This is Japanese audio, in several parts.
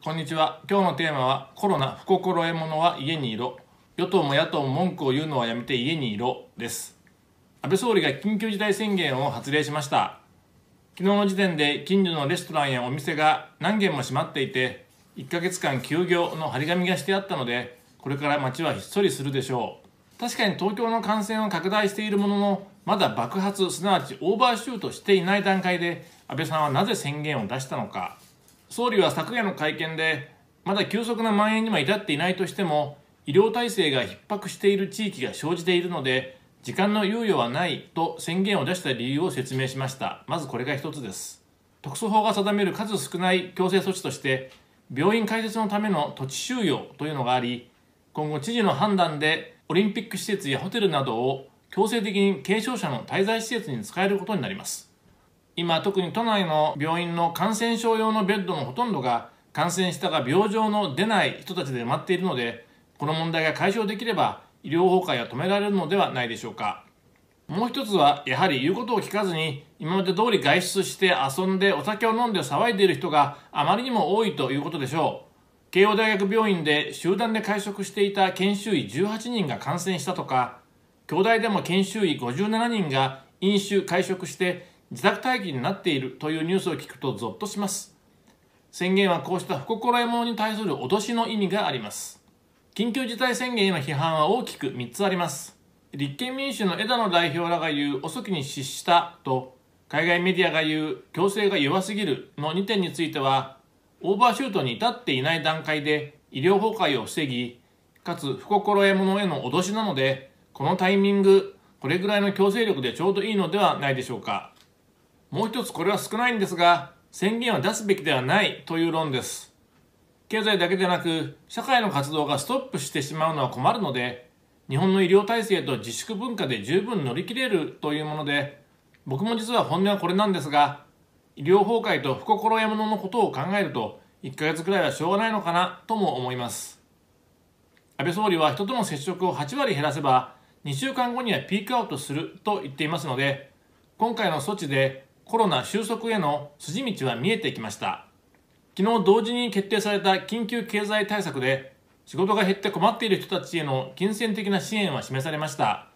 こんにちは。今日のテーマはコロナ不心得者は家にいろ。与党も野党も文句を言うのはやめて家にいろ。です。安倍総理が緊急事態宣言を発令しました。昨日の時点で近所のレストランやお店が何軒も閉まっていて1ヶ月間休業の張り紙がしてあったのでこれから街はひっそりするでしょう。確かに東京の感染は拡大しているもののまだ爆発すなわちオーバーシュートしていない段階で安倍さんはなぜ宣言を出したのか。総理は昨夜の会見でまだ急速な蔓延には至っていないとしても医療体制が逼迫している地域が生じているので時間の猶予はないと宣言を出した理由を説明しました。まずこれが一つです。特措法が定める数少ない強制措置として病院開設のための土地収容というのがあり今後知事の判断でオリンピック施設やホテルなどを強制的に軽症者の滞在施設に使えることになります。今特に都内の病院の感染症用のベッドのほとんどが感染したが病状の出ない人たちで埋まっているのでこの問題が解消できれば医療崩壊は止められるのではないでしょうか。もう一つはやはり言うことを聞かずに今まで通り外出して遊んでお酒を飲んで騒いでいる人があまりにも多いということでしょう。慶応大学病院で集団で会食していた研修医18人が感染したとか京大でも研修医57人が飲酒会食して自宅待機になっているというニュースを聞くとゾッとします。宣言はこうした不心得者に対する脅しの意味があります。緊急事態宣言への批判は大きく3つあります。立憲民主の枝野代表らが言う遅きに失したと海外メディアが言う強制が弱すぎるの2点についてはオーバーシュートに至っていない段階で医療崩壊を防ぎかつ不心得者への脅しなのでこのタイミングこれぐらいの強制力でちょうどいいのではないでしょうか。もう一つこれは少ないんですが宣言は出すべきではないという論です。経済だけでなく社会の活動がストップしてしまうのは困るので日本の医療体制と自粛文化で十分乗り切れるというもので僕も実は本音はこれなんですが医療崩壊と不心得者のことを考えると1ヶ月くらいはしょうがないのかなとも思います。安倍総理は人との接触を8割減らせば2週間後にはピークアウトすると言っていますので今回の措置でコロナ収束への筋道は見えてきました。昨日同時に決定された緊急経済対策で仕事が減って困っている人たちへの金銭的な支援は示されました。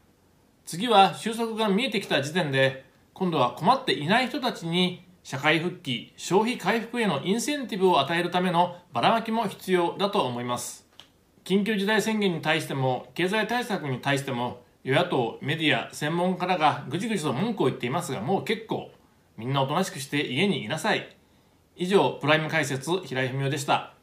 次は収束が見えてきた時点で今度は困っていない人たちに社会復帰消費回復へのインセンティブを与えるためのばらまきも必要だと思います。緊急事態宣言に対しても経済対策に対しても与野党メディア専門家らがぐじぐじと文句を言っていますがもう結構。みんなおとなしくして家にいなさい。以上、プライム解説、平井文夫でした。